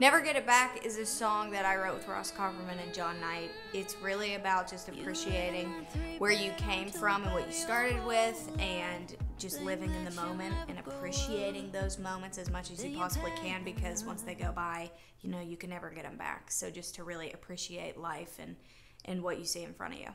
Never Get It Back is a song that I wrote with Ross Copperman and Jon Nite. It's really about just appreciating where you came from and what you started with and just living in the moment and appreciating those moments as much as you possibly can because once they go by, you know, you can never get them back. So just to really appreciate life and, and what you see in front of you.